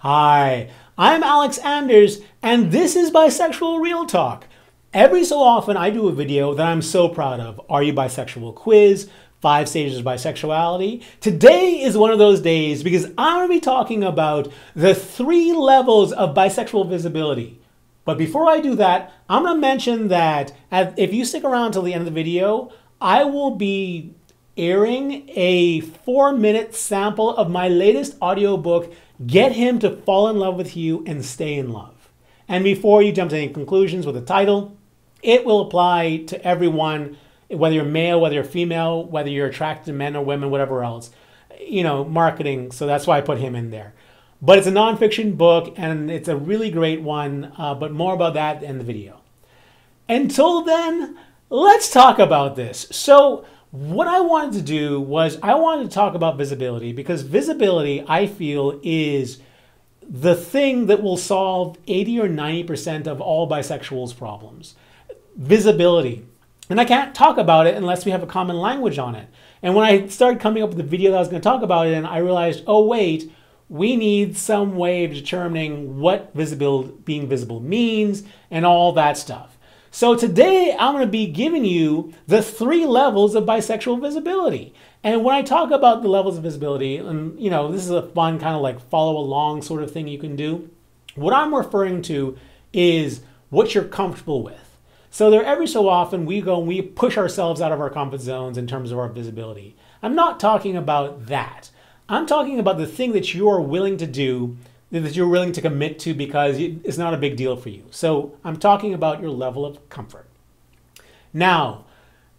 Hi, I'm Alex Anders, and this is Bisexual Real Talk. Every so often, I do a video that I'm so proud of. Are you bisexual quiz? Five stages of bisexuality. Today is one of those days because I'm going to be talking about the three levels of bisexual visibility. But before I do that, I'm going to mention that if you stick around till the end of the video, I will be airing a four minute sample of my latest audiobook, Get Him to Fall in Love with You and Stay in Love. And before you jump to any conclusions with the title, it will apply to everyone, whether you're male, whether you're female, whether you're attracted to men or women, whatever else. You know, marketing, so that's why I put him in there. But it's a nonfiction book and it's a really great one, uh, but more about that in the video. Until then, let's talk about this. So, what I wanted to do was I wanted to talk about visibility because visibility, I feel, is the thing that will solve 80 or 90% of all bisexuals' problems. Visibility. And I can't talk about it unless we have a common language on it. And when I started coming up with the video that I was going to talk about it, and I realized, oh, wait, we need some way of determining what visible being visible means and all that stuff. So today I'm going to be giving you the three levels of bisexual visibility. And when I talk about the levels of visibility, and you know, this is a fun kind of like follow along sort of thing you can do. What I'm referring to is what you're comfortable with. So there every so often we go and we push ourselves out of our comfort zones in terms of our visibility. I'm not talking about that. I'm talking about the thing that you are willing to do that you're willing to commit to because it's not a big deal for you. So I'm talking about your level of comfort. Now,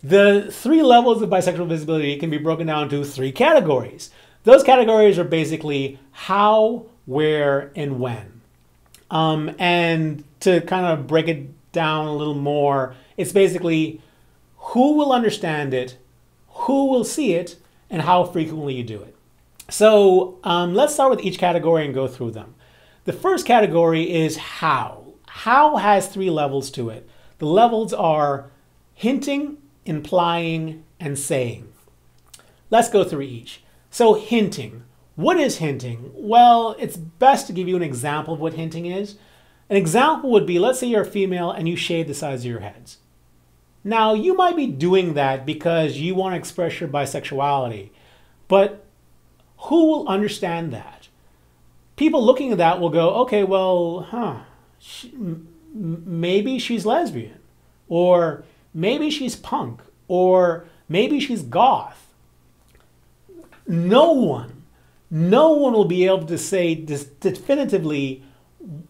the three levels of bisexual visibility can be broken down to three categories. Those categories are basically how, where, and when. Um, and to kind of break it down a little more, it's basically who will understand it, who will see it, and how frequently you do it. So um, let's start with each category and go through them. The first category is how. How has three levels to it. The levels are hinting, implying, and saying. Let's go through each. So hinting. What is hinting? Well, it's best to give you an example of what hinting is. An example would be, let's say you're a female and you shave the sides of your heads. Now, you might be doing that because you want to express your bisexuality, but who will understand that? People looking at that will go, okay, well, huh, she, maybe she's lesbian, or maybe she's punk, or maybe she's goth. No one, no one will be able to say definitively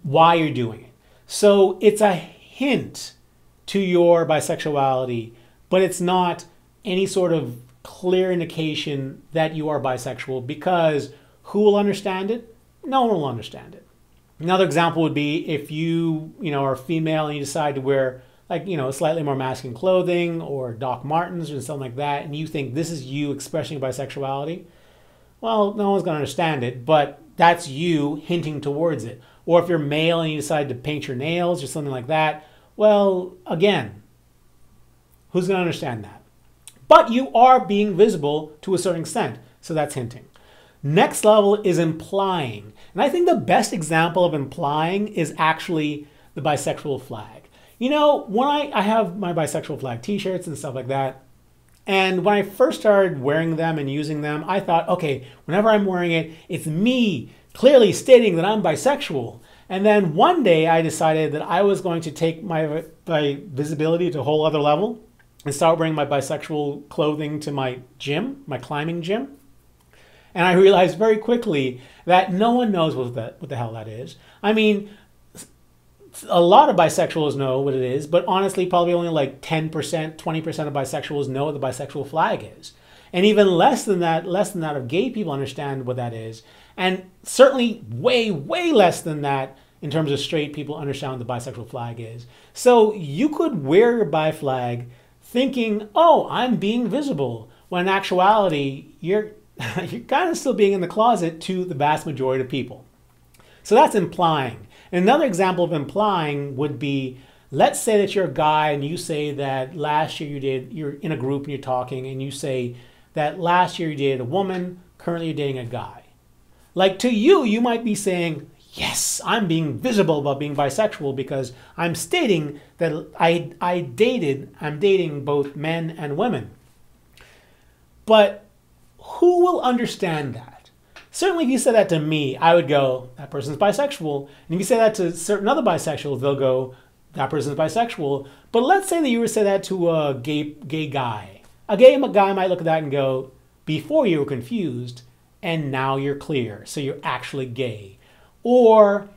why you're doing it. So it's a hint to your bisexuality, but it's not any sort of clear indication that you are bisexual because who will understand it? No one will understand it. Another example would be if you, you know, are female and you decide to wear like, you know, slightly more masculine clothing or Doc Martens or something like that, and you think this is you expressing bisexuality, well, no one's going to understand it, but that's you hinting towards it. Or if you're male and you decide to paint your nails or something like that, well, again, who's going to understand that? But you are being visible to a certain extent. So that's hinting. Next level is implying. And I think the best example of implying is actually the bisexual flag. You know, when I, I have my bisexual flag t shirts and stuff like that, and when I first started wearing them and using them, I thought, okay, whenever I'm wearing it, it's me clearly stating that I'm bisexual. And then one day I decided that I was going to take my, my visibility to a whole other level and start wearing my bisexual clothing to my gym, my climbing gym. And I realized very quickly that no one knows what, that, what the hell that is. I mean, a lot of bisexuals know what it is, but honestly, probably only like 10%, 20% of bisexuals know what the bisexual flag is. And even less than that, less than that of gay people understand what that is. And certainly way, way less than that in terms of straight people understand what the bisexual flag is. So you could wear your bi flag thinking, oh, I'm being visible, when in actuality, you're, you're kind of still being in the closet to the vast majority of people. So that's implying. Another example of implying would be, let's say that you're a guy and you say that last year you did, you're in a group and you're talking and you say that last year you dated a woman, currently you're dating a guy. Like to you, you might be saying, yes, I'm being visible about being bisexual because I'm stating that I, I dated, I'm dating both men and women. But who will understand that? Certainly, if you said that to me, I would go, that person's bisexual. And if you say that to certain other bisexuals, they'll go, that person's bisexual. But let's say that you were to say that to a gay, gay guy. A gay guy might look at that and go, before you were confused, and now you're clear. So you're actually gay. Or,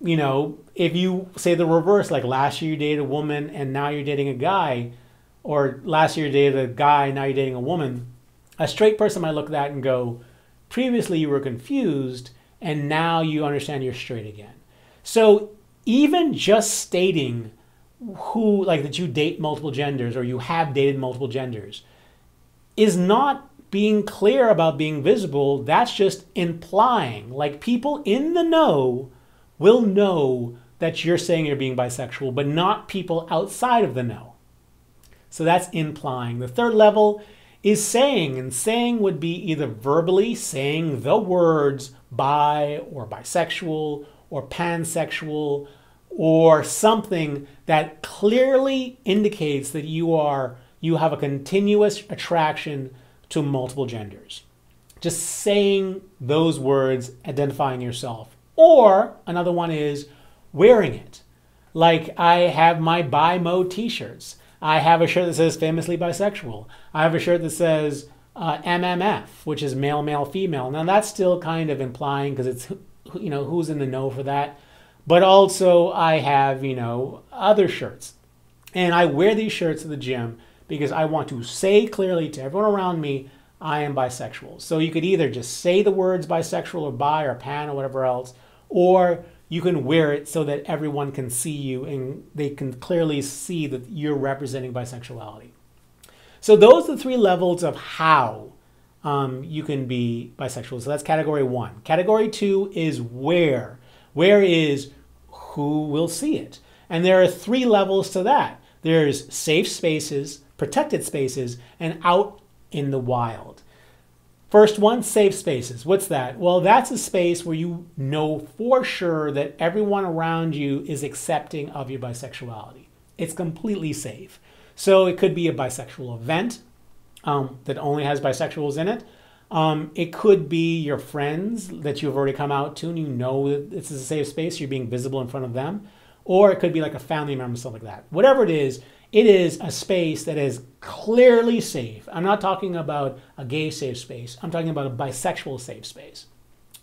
you know, if you say the reverse, like last year you dated a woman and now you're dating a guy, or last year you dated a guy, now you're dating a woman, a straight person might look at that and go, previously you were confused and now you understand you're straight again. So even just stating who, like that you date multiple genders or you have dated multiple genders, is not being clear about being visible, that's just implying. Like people in the know will know that you're saying you're being bisexual, but not people outside of the know. So that's implying. The third level is saying, and saying would be either verbally saying the words bi or bisexual or pansexual or something that clearly indicates that you are you have a continuous attraction to multiple genders. Just saying those words, identifying yourself. Or another one is wearing it. Like I have my bi mode t shirts. I have a shirt that says famously bisexual. I have a shirt that says uh, MMF, which is male, male, female. Now that's still kind of implying because it's, you know, who's in the know for that. But also I have, you know, other shirts. And I wear these shirts at the gym because I want to say clearly to everyone around me, I am bisexual. So you could either just say the words bisexual or bi or pan or whatever else, or you can wear it so that everyone can see you and they can clearly see that you're representing bisexuality. So those are the three levels of how um, you can be bisexual. So that's category one. Category two is where. Where is who will see it? And there are three levels to that. There's safe spaces, protected spaces, and out in the wild. First one, safe spaces. What's that? Well, that's a space where you know for sure that everyone around you is accepting of your bisexuality. It's completely safe. So it could be a bisexual event um, that only has bisexuals in it. Um, it could be your friends that you've already come out to and you know that this is a safe space, you're being visible in front of them. Or it could be like a family member, something like that. Whatever it is, it is a space that is clearly safe. I'm not talking about a gay safe space. I'm talking about a bisexual safe space.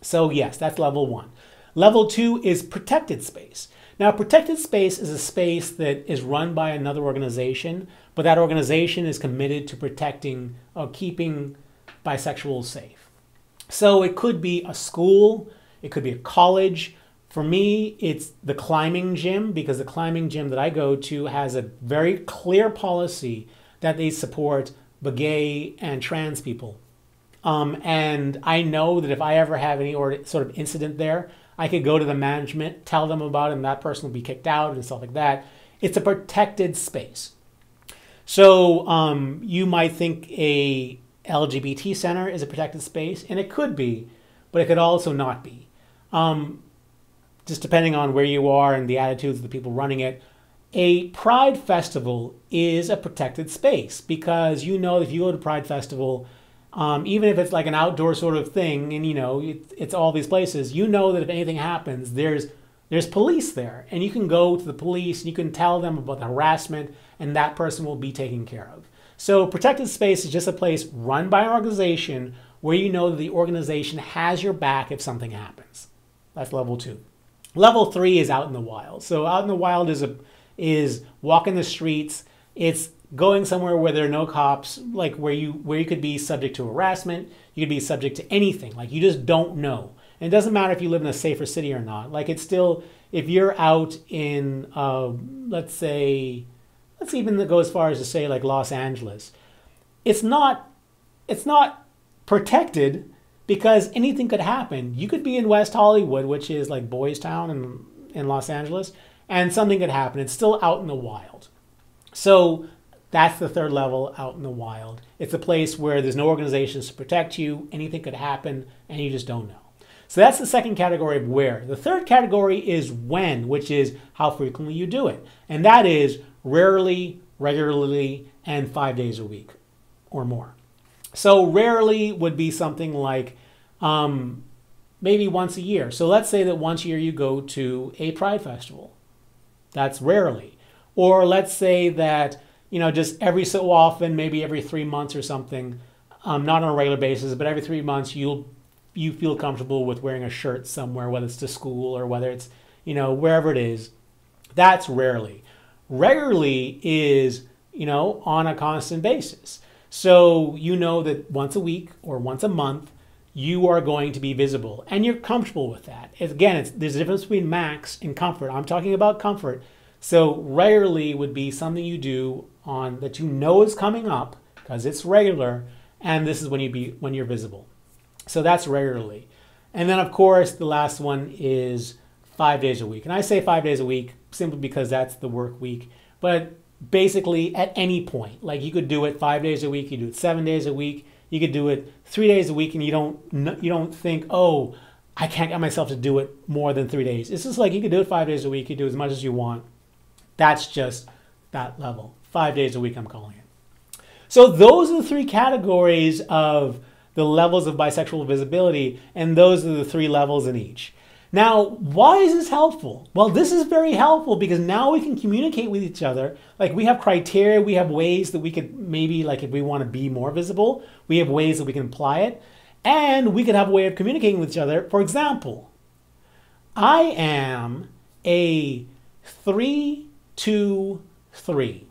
So yes, that's level one. Level two is protected space. Now, protected space is a space that is run by another organization, but that organization is committed to protecting or keeping bisexuals safe. So it could be a school, it could be a college, for me, it's the climbing gym because the climbing gym that I go to has a very clear policy that they support gay and trans people. Um, and I know that if I ever have any or sort of incident there, I could go to the management, tell them about it, and that person will be kicked out and stuff like that. It's a protected space. So um, you might think a LGBT center is a protected space, and it could be, but it could also not be. Um, just depending on where you are and the attitudes of the people running it, a Pride Festival is a protected space because you know if you go to Pride Festival, um, even if it's like an outdoor sort of thing, and you know it, it's all these places, you know that if anything happens, there's there's police there, and you can go to the police and you can tell them about the harassment, and that person will be taken care of. So protected space is just a place run by an organization where you know that the organization has your back if something happens. That's level two. Level three is out in the wild. So out in the wild is a is walking the streets. It's going somewhere where there are no cops, like where you where you could be subject to harassment. You could be subject to anything. Like you just don't know. And it doesn't matter if you live in a safer city or not. Like it's still if you're out in uh, let's say let's even go as far as to say like Los Angeles. It's not it's not protected because anything could happen. You could be in West Hollywood, which is like Boys Town in, in Los Angeles, and something could happen. It's still out in the wild. So that's the third level out in the wild. It's a place where there's no organizations to protect you, anything could happen, and you just don't know. So that's the second category of where. The third category is when, which is how frequently you do it. And that is rarely, regularly, and five days a week or more. So rarely would be something like um, maybe once a year. So let's say that once a year you go to a Pride Festival. That's rarely. Or let's say that, you know, just every so often, maybe every three months or something, um, not on a regular basis, but every three months you'll you feel comfortable with wearing a shirt somewhere, whether it's to school or whether it's, you know, wherever it is. That's rarely. Regularly is, you know, on a constant basis. So you know that once a week or once a month, you are going to be visible and you're comfortable with that. Again, it's, there's a difference between max and comfort. I'm talking about comfort. So rarely would be something you do on that you know is coming up because it's regular and this is when you be when you're visible. So that's regularly. And then of course the last one is 5 days a week. And I say 5 days a week simply because that's the work week. But basically at any point. Like you could do it five days a week, you do it seven days a week, you could do it three days a week, and you don't you don't think, oh, I can't get myself to do it more than three days. It's just like you could do it five days a week, you do as much as you want. That's just that level. Five days a week, I'm calling it. So those are the three categories of the levels of bisexual visibility, and those are the three levels in each. Now, why is this helpful? Well, this is very helpful because now we can communicate with each other. Like we have criteria, we have ways that we could maybe, like if we want to be more visible, we have ways that we can apply it. And we could have a way of communicating with each other. For example, I am a 3 2 3.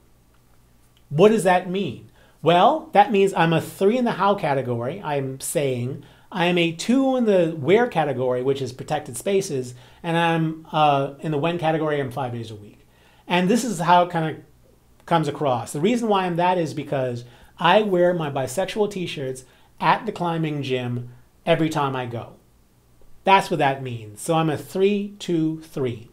What does that mean? Well, that means I'm a 3 in the how category. I'm saying I am a two in the where category, which is protected spaces, and I'm uh, in the when category, I'm five days a week. And this is how it kind of comes across. The reason why I'm that is because I wear my bisexual t-shirts at the climbing gym every time I go. That's what that means. So I'm a 323.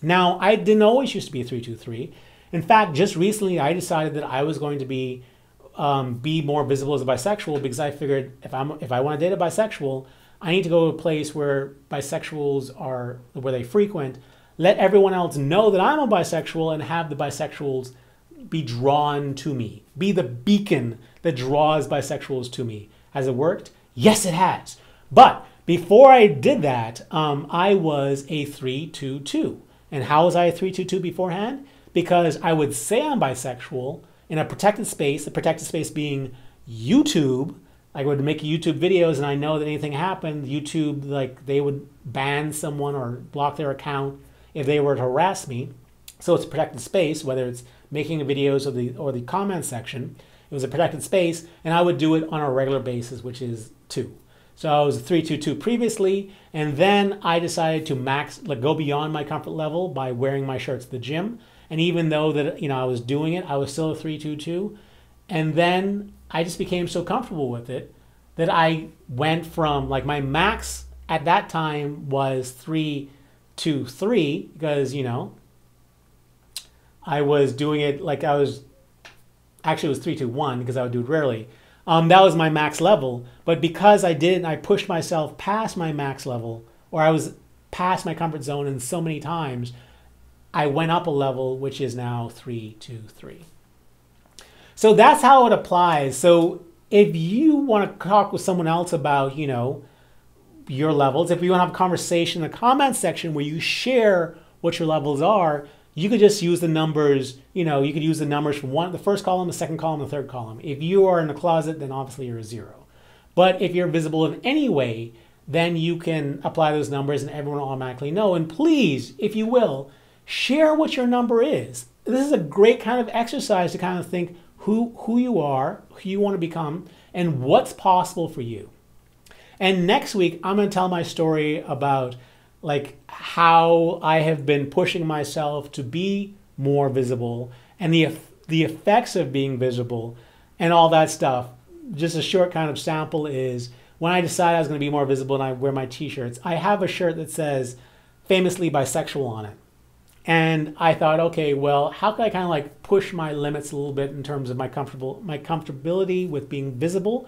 Now, I didn't always used to be a 323. In fact, just recently I decided that I was going to be um, be more visible as a bisexual because I figured if I'm if I want to date a bisexual, I need to go to a place where bisexuals are where they frequent. Let everyone else know that I'm a bisexual and have the bisexuals be drawn to me. Be the beacon that draws bisexuals to me. Has it worked? Yes, it has. But before I did that, um, I was a 322. And how was I a 322 beforehand? Because I would say I'm bisexual, in a protected space, the protected space being YouTube. I would make YouTube videos and I know that anything happened, YouTube, like they would ban someone or block their account if they were to harass me. So it's a protected space, whether it's making videos or the, or the comment section. It was a protected space and I would do it on a regular basis, which is two. So I was a 322 previously, and then I decided to max, like go beyond my comfort level by wearing my shirts at the gym. And even though that you know I was doing it, I was still a 322. And then I just became so comfortable with it that I went from like my max at that time was 323 because, you know, I was doing it like I was actually it was 321 because I would do it rarely. Um, that was my max level. But because I didn't, I pushed myself past my max level, or I was past my comfort zone in so many times I went up a level, which is now three, two, three. So that's how it applies. So if you want to talk with someone else about, you know, your levels, if you want to have a conversation in the comments section where you share what your levels are, you could just use the numbers, you know, you could use the numbers from one, the first column, the second column, the third column. If you are in the closet, then obviously you're a zero. But if you're visible in any way, then you can apply those numbers and everyone will automatically know. And please, if you will, share what your number is. This is a great kind of exercise to kind of think who, who you are, who you want to become, and what's possible for you. And next week, I'm going to tell my story about like how I have been pushing myself to be more visible and the the effects of being visible and all that stuff. Just a short kind of sample is when I decided I was going to be more visible and I wear my t-shirts, I have a shirt that says famously bisexual on it. And I thought, okay, well, how can I kind of like push my limits a little bit in terms of my comfortable my comfortability with being visible?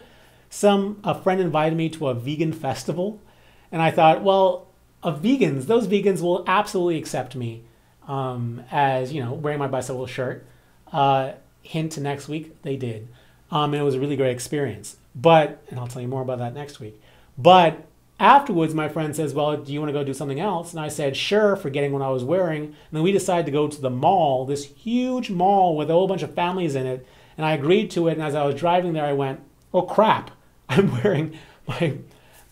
Some a friend invited me to a vegan festival, And I thought, well, of vegans, those vegans will absolutely accept me um, as, you know, wearing my bisexual shirt. Uh, hint to next week, they did. Um, and it was a really great experience. But, and I'll tell you more about that next week. But afterwards, my friend says, Well, do you want to go do something else? And I said, Sure, forgetting what I was wearing. And then we decided to go to the mall, this huge mall with a whole bunch of families in it. And I agreed to it. And as I was driving there, I went, Oh crap, I'm wearing my,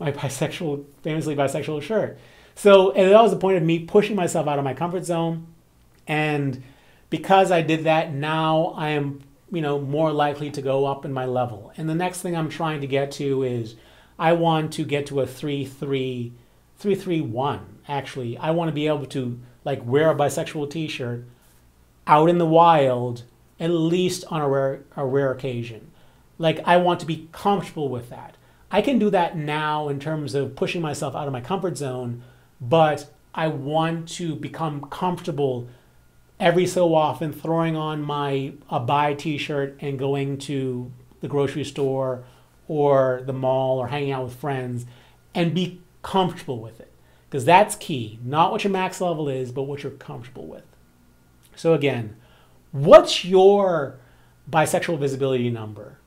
my bisexual, famously bisexual shirt. So and that was the point of me pushing myself out of my comfort zone. And because I did that, now I am, you know, more likely to go up in my level. And the next thing I'm trying to get to is I want to get to a 3 3 3 3 1 actually. I want to be able to like wear a bisexual t-shirt out in the wild at least on a rare a rare occasion. Like I want to be comfortable with that. I can do that now in terms of pushing myself out of my comfort zone, but I want to become comfortable every so often throwing on my a bi t-shirt and going to the grocery store or the mall or hanging out with friends and be comfortable with it. Because that's key. Not what your max level is, but what you're comfortable with. So, again, what's your bisexual visibility number?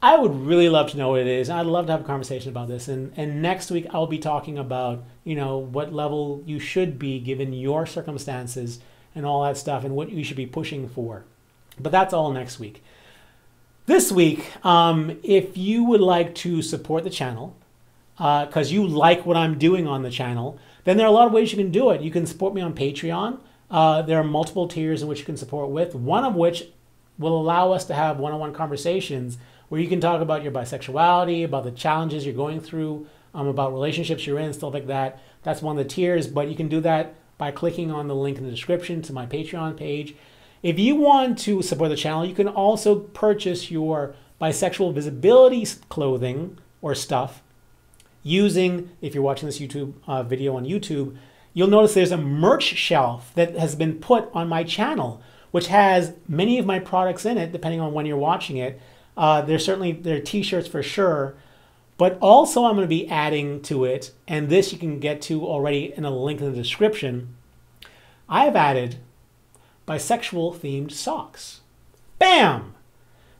I would really love to know what it is. I'd love to have a conversation about this. And, and next week, I'll be talking about, you know, what level you should be given your circumstances and all that stuff and what you should be pushing for. But that's all next week. This week, um, if you would like to support the channel, because uh, you like what I'm doing on the channel, then there are a lot of ways you can do it. You can support me on Patreon. Uh, there are multiple tiers in which you can support with, one of which will allow us to have one-on-one conversations where you can talk about your bisexuality, about the challenges you're going through, um, about relationships you're in, stuff like that. That's one of the tiers, but you can do that by clicking on the link in the description to my Patreon page. If you want to support the channel, you can also purchase your bisexual visibility clothing or stuff using, if you're watching this YouTube uh, video on YouTube, you'll notice there's a merch shelf that has been put on my channel, which has many of my products in it, depending on when you're watching it. Uh, there's certainly, there are t-shirts for sure, but also I'm going to be adding to it, and this you can get to already in a link in the description. I have added bisexual themed socks. Bam!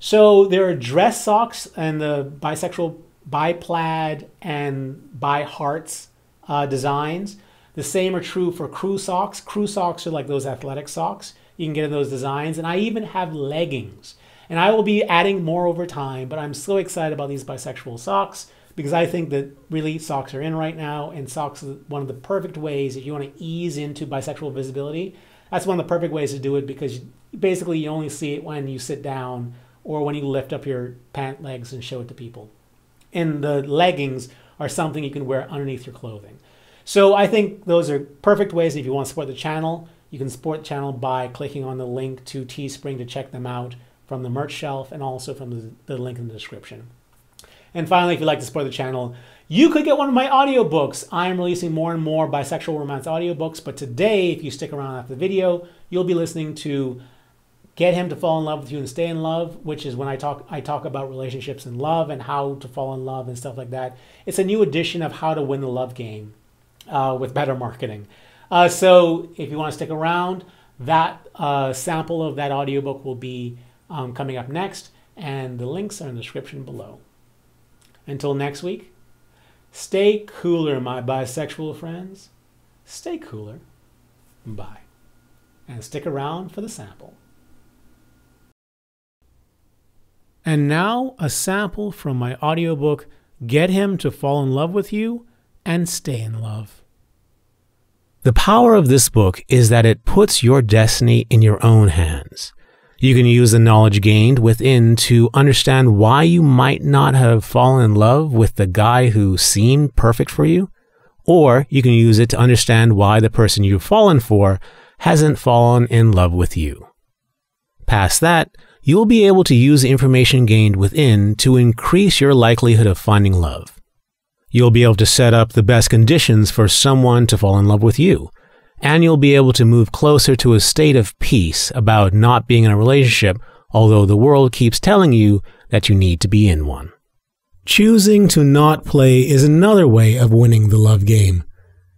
So there are dress socks and the bisexual bi plaid and bi hearts uh, designs. The same are true for crew socks. Crew socks are like those athletic socks. You can get in those designs. And I even have leggings. And I will be adding more over time, but I'm so excited about these bisexual socks because I think that really socks are in right now, and socks is one of the perfect ways if you want to ease into bisexual visibility that's one of the perfect ways to do it because basically you only see it when you sit down or when you lift up your pant legs and show it to people. And the leggings are something you can wear underneath your clothing. So I think those are perfect ways if you want to support the channel. You can support the channel by clicking on the link to Teespring to check them out from the merch shelf and also from the, the link in the description. And finally, if you'd like to support the channel, you could get one of my audiobooks. I am releasing more and more bisexual romance audiobooks, but today, if you stick around after the video, you'll be listening to Get Him to Fall in Love with You and Stay in Love, which is when I talk I talk about relationships and love and how to fall in love and stuff like that. It's a new edition of How to Win the Love Game uh, with better marketing. Uh, so if you want to stick around, that uh, sample of that audiobook will be um, coming up next, and the links are in the description below. Until next week, Stay cooler, my bisexual friends. Stay cooler. Bye. And stick around for the sample. And now, a sample from my audiobook, Get Him to Fall in Love with You and Stay in Love. The power of this book is that it puts your destiny in your own hands. You can use the knowledge gained within to understand why you might not have fallen in love with the guy who seemed perfect for you, or you can use it to understand why the person you've fallen for hasn't fallen in love with you. Past that, you'll be able to use the information gained within to increase your likelihood of finding love. You'll be able to set up the best conditions for someone to fall in love with you, and you'll be able to move closer to a state of peace about not being in a relationship, although the world keeps telling you that you need to be in one. Choosing to not play is another way of winning the love game.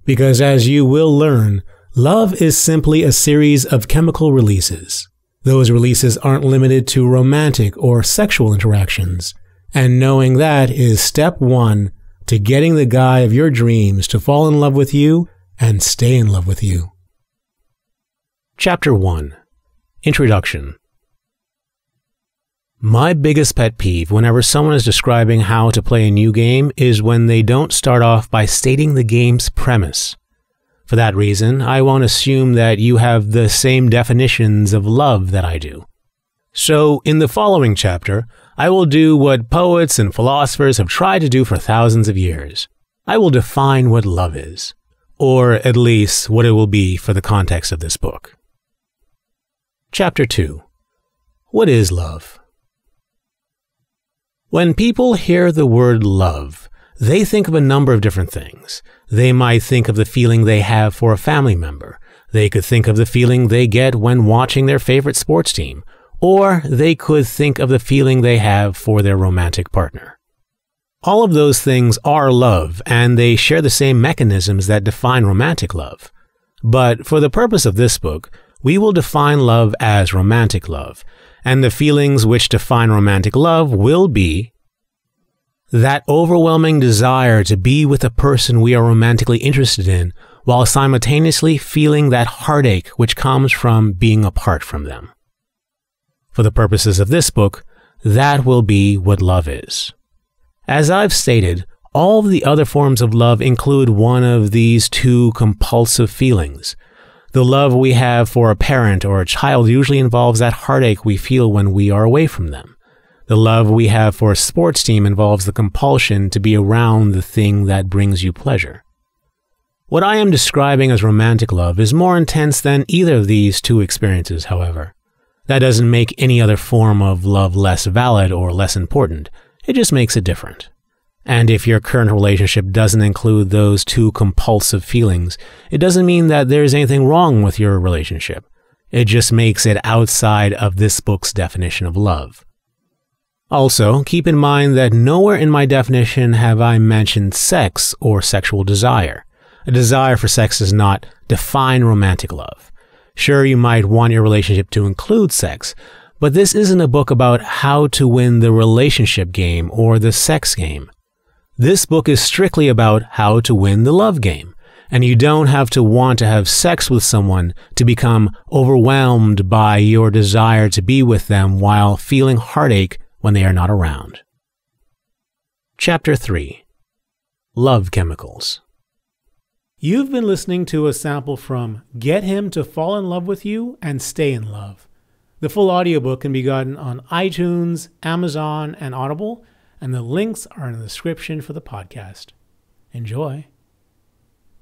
Because as you will learn, love is simply a series of chemical releases. Those releases aren't limited to romantic or sexual interactions. And knowing that is step one to getting the guy of your dreams to fall in love with you and stay in love with you. Chapter 1 Introduction my biggest pet peeve whenever someone is describing how to play a new game is when they don't start off by stating the game's premise. For that reason, I won't assume that you have the same definitions of love that I do. So, in the following chapter, I will do what poets and philosophers have tried to do for thousands of years. I will define what love is, or at least what it will be for the context of this book. Chapter 2 What is love? When people hear the word love, they think of a number of different things. They might think of the feeling they have for a family member. They could think of the feeling they get when watching their favorite sports team. Or they could think of the feeling they have for their romantic partner. All of those things are love, and they share the same mechanisms that define romantic love. But for the purpose of this book, we will define love as romantic love, and the feelings which define romantic love will be that overwhelming desire to be with a person we are romantically interested in while simultaneously feeling that heartache which comes from being apart from them. For the purposes of this book, that will be what love is. As I've stated, all the other forms of love include one of these two compulsive feelings, the love we have for a parent or a child usually involves that heartache we feel when we are away from them. The love we have for a sports team involves the compulsion to be around the thing that brings you pleasure. What I am describing as romantic love is more intense than either of these two experiences, however. That doesn't make any other form of love less valid or less important. It just makes it different. And if your current relationship doesn't include those two compulsive feelings, it doesn't mean that there's anything wrong with your relationship. It just makes it outside of this book's definition of love. Also, keep in mind that nowhere in my definition have I mentioned sex or sexual desire. A desire for sex does not define romantic love. Sure, you might want your relationship to include sex, but this isn't a book about how to win the relationship game or the sex game. This book is strictly about how to win the love game, and you don't have to want to have sex with someone to become overwhelmed by your desire to be with them while feeling heartache when they are not around. Chapter 3 Love Chemicals You've been listening to a sample from Get Him to Fall in Love with You and Stay in Love. The full audiobook can be gotten on iTunes, Amazon, and Audible and the links are in the description for the podcast. Enjoy.